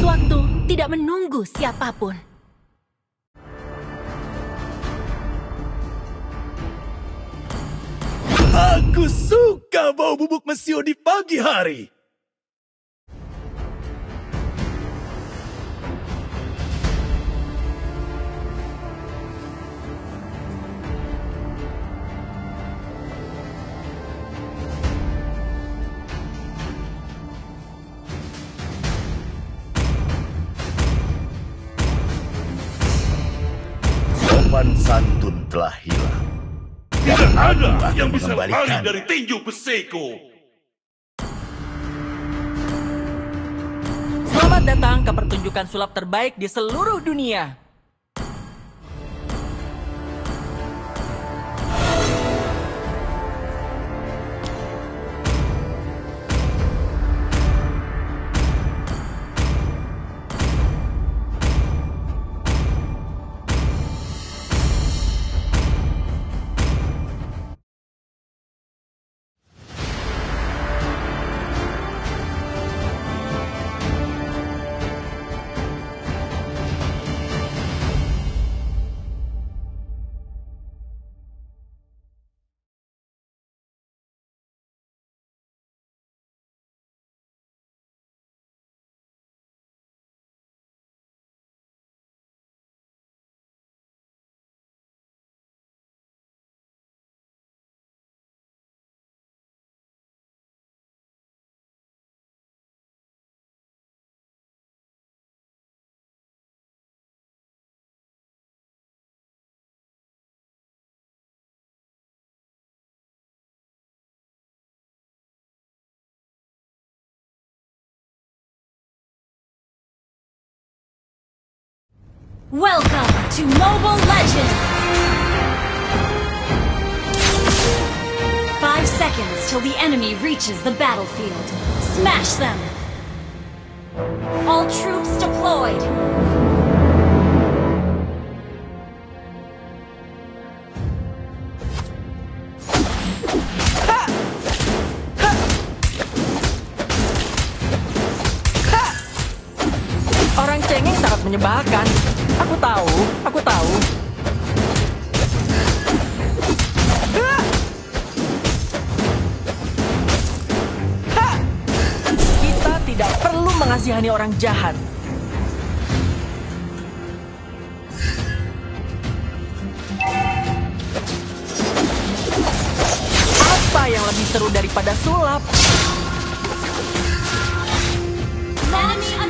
Waktu tidak menunggu siapa pun. Aku suka bau bubuk mesio di pagi hari. Sopan santun telah hilang. Tidak ada yang bisa mengembalikan. lari dari tinju besiku. Selamat datang ke pertunjukan sulap terbaik di seluruh dunia. Welcome to Mobile Legends! Five seconds till the enemy reaches the battlefield. Smash them! All troops deployed! Orang cengeng sangat menyebalkan. Aku tahu, aku tahu. Kita tidak perlu mengasihani orang jahat. Apa yang lebih seru daripada sulap? Enemy